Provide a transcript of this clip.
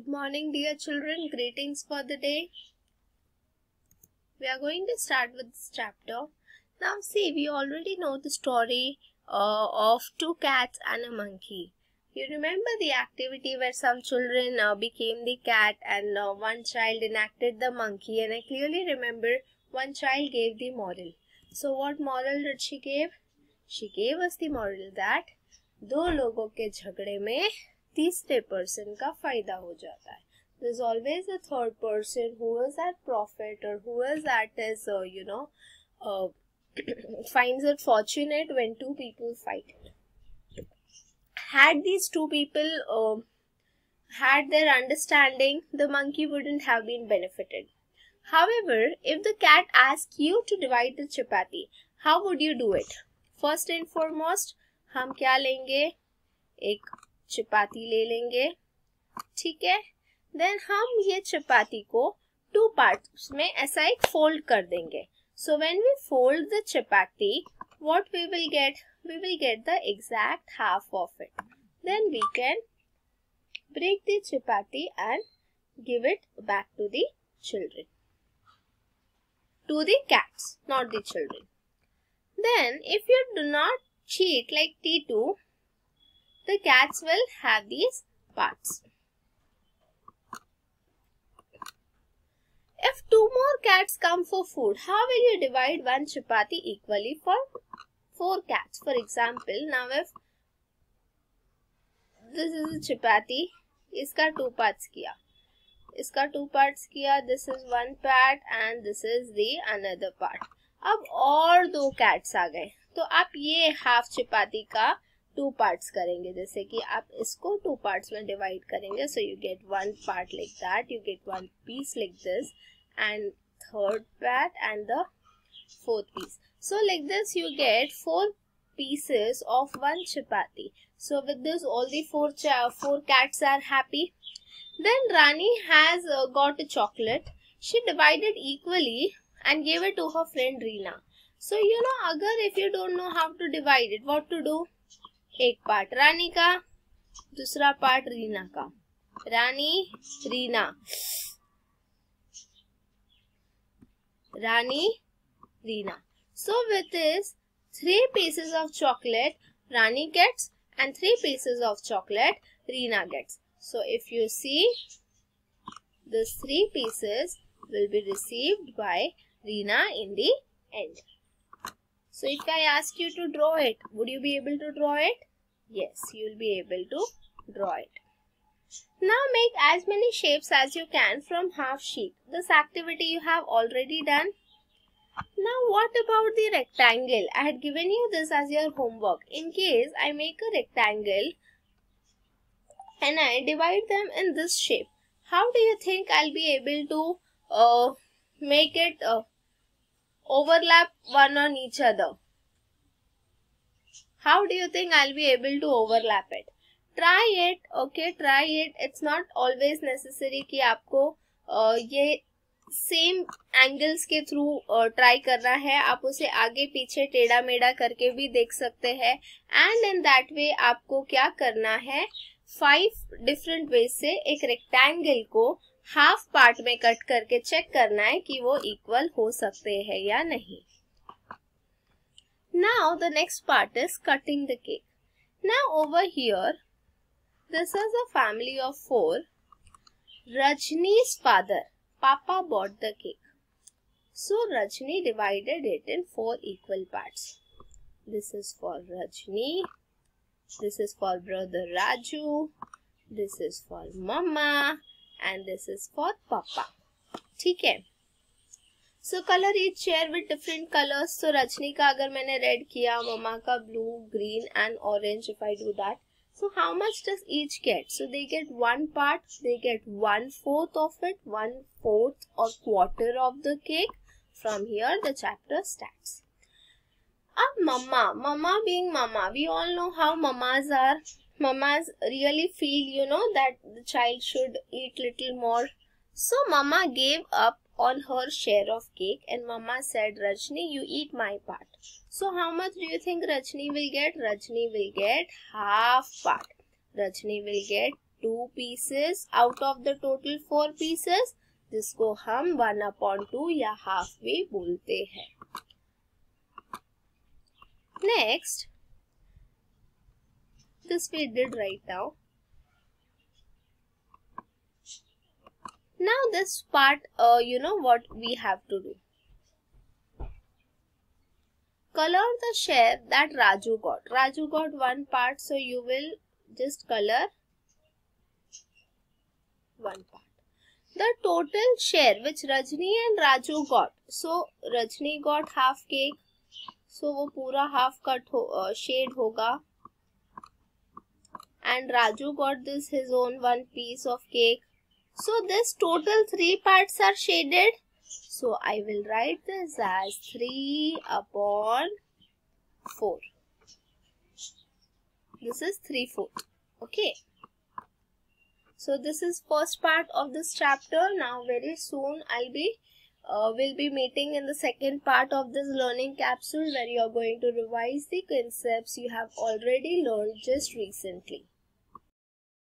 Good morning, dear children. Greetings for the day. We are going to start with this chapter. Now, see, we already know the story uh, of two cats and a monkey. You remember the activity where some children uh, became the cat and uh, one child enacted the monkey, and I clearly remember one child gave the moral. So, what moral did she give? She gave us the moral that दो लोगों के झगड़े में तीसरे person का फ़ायदा हो जाता है there's always a third person who is at profit or who is at his uh, you know uh, finds it fortunate when two people fight had these two people uh, had their understanding the monkey wouldn't have been benefited however if the cat asks you to divide the chapati how would you do it first and foremost हम क्या लेंगे एक चपाती ले लेंगे। ठीक है? Then हम ये चपाती को टू पार्ट में ऐसा एक फोल्ड कर देंगे। So when we fold the chapati what we will get we will get the exact half of it then we can break the chapati and give it back to the children to the cats not the children then if you do not cheat like tea to the cats will have these parts. If two more cats come for food, how will you divide one chapati equally for four cats? For example, now if this is a chapati, इसका two parts किया इसका two parts किया this is one part and this is the another part अब और दो cats आ गए तो आप ये हाफ़ चपाती का टू पार्ट्स करेंगे जैसे कि आप इसको टू पार्ट्स में डिवाइड करेंगे so you get one part like that you get one piece like this and third part and the fourth piece so like this you get four pieces of one chapati so with this all the four four cats are happy then rani has uh, got a chocolate she divided equally and gave it to her friend reena so you know agar if you don't know how to divide it what to do एक part Rani का दूसरा part Reena का रानी रीना रानी Reena so with this three pieces of chocolate rani gets and three pieces of chocolate reena gets so if you see these three pieces will be received by reena in the end so if I ask you to draw it, would you be able to draw it? Yes, you will be able to draw it. Now make as many shapes as you can from half sheet. This activity you have already done. Now what about the rectangle? I had given you this as your homework. In case I make a rectangle and I divide them in this shape. How do you think I'll be able to uh, make it uh, overlap one on each other. How do you think I'll be able to overlap it? Try it, okay, try it. It's not always necessary कि आपको uh, ये same angles के through try uh, करना है आप उसे आगे पीछे टेढ़ा मेढ़ा करके भी देख सकते हैं एंड इन दैट वे आपको क्या करना है फाइव डिफरेंट वे से एक रेक्टेंगल को हाफ़ पार्ट में कट करके चेक करना है कि वो इक्वल हो सकते हैं या नहीं। Now the next part is cutting the cake now over here this is a family of four Rajni's father पापा bought the cake so Rajni divided it in four equal parts this is for Rajni this is for brother Raju this is for mamma and this is for papa ठीक है सो colour is chair with different colours so Rajni का अगर मैंने red किया mama का blue green and orange if I do that so how much does each get so they get one part they get one fourth of it one fourth or quarter of the cake from here the chapter starts अब mama mama being mama we all know how mamas are mamas really feel you know that the child should eat little more so mama gave up on her share of cake and mama said rajni you eat my part so how much do you think rajni will get rajni will get half part rajni will get two pieces out of the total four pieces जिसको हम one upon two या half भी बोलते हैं next this we did right now now this part uh, you know what we have to do color the share that Raju got Raju got one part so you will just color one part the total share which Rajni and Raju got so Rajni got half cake so वो पूरा half cut हो uh, shade होगा and Raju got this his own one piece of cake. So this total three parts are shaded. So I will write this as 3 upon 4. This is 3 fourth. Okay. So this is first part of this chapter. Now very soon I'll be uh, will be meeting in the second part of this learning capsule where you are going to revise the concepts you have already learned just recently.